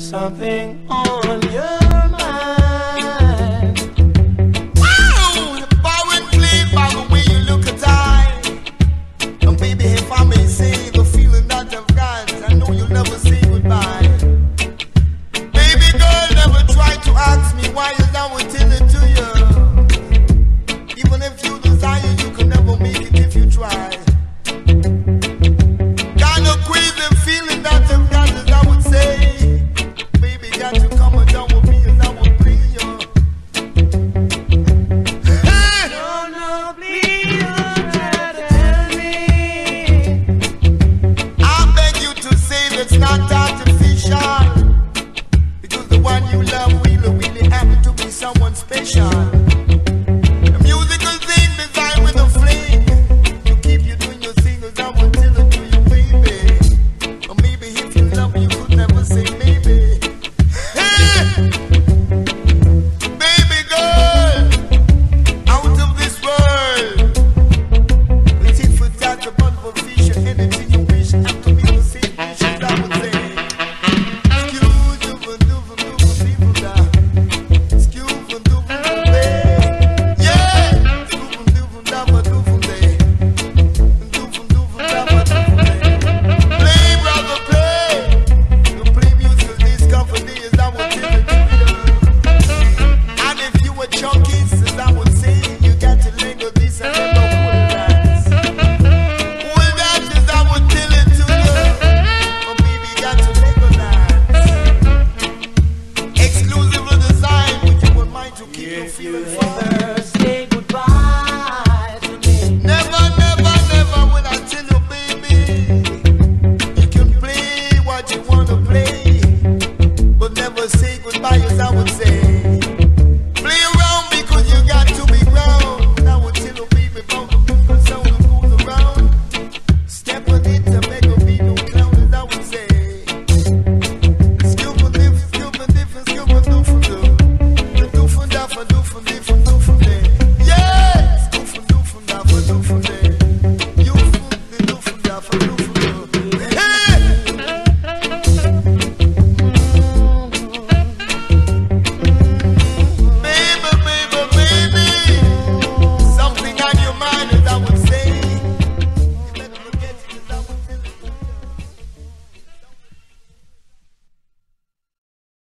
something on your for you.